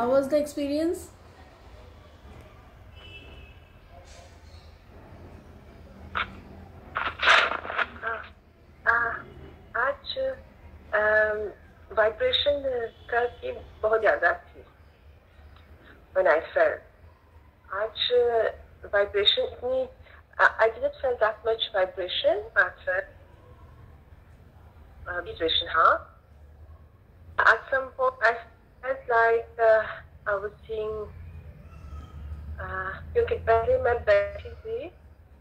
How was the experience? आज vibration का की बहुत ज़्यादा थी when I fell. आज vibration इतनी I didn't feel that much vibration. I felt uh, vibration, huh? like uh, I was seeing uh, क्योंकि पहले मैं बैठी थी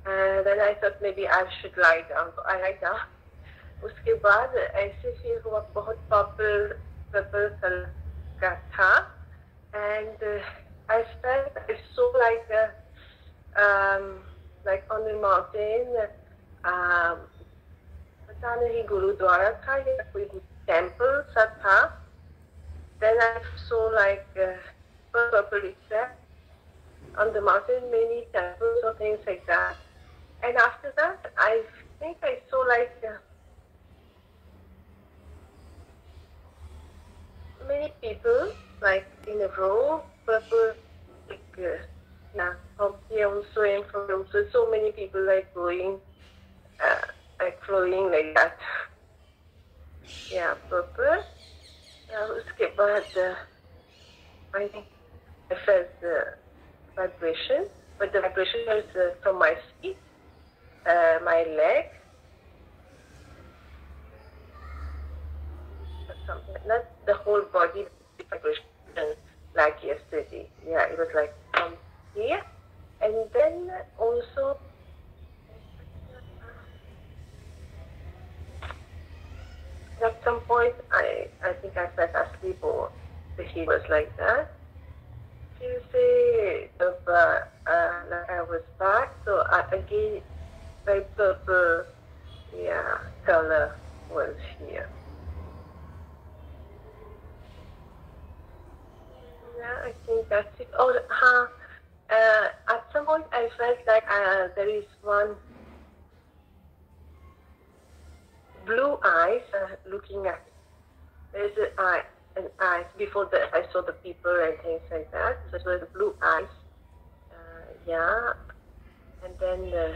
and then I thought maybe I should lie down. So I lie down. उसके बाद ऐसे feel हुआ बहुत पर्पल पर्पल कलर का था and uh, I felt I saw like a, um, like on the mountain um, पता नहीं गुरुद्वारा था या कोई टेम्पल सा था then I saw like uh, purple effect on the mountain many temples or things like that and after that I think I saw like uh, many people like in a row, purple, like, uh, yeah, from here also and from also so many people like going, uh, like flowing like that. Yeah, purple. Uh, उसके बाद uh, I think I felt the vibration, but the vibration was uh, from my feet, uh, my leg, something, not the whole body vibration like yesterday. Yeah, it was like from here. And then also, heat was like that. Tuesday, uh, uh, like I was back, so I, again, like purple, yeah, color was here. Yeah, I think that's it. Oh, huh. Uh, at some point, I felt like uh, there is one blue eyes uh, looking at. There's an eye, eyes. Before that, I saw the people and things like that. So it was blue eyes. Uh, yeah. And then uh,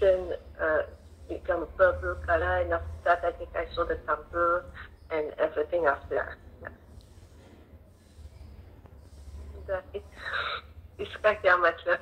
then uh, become purple color. And after that, I think I saw the temple and everything after that. Yeah. That's it. It's like amateur.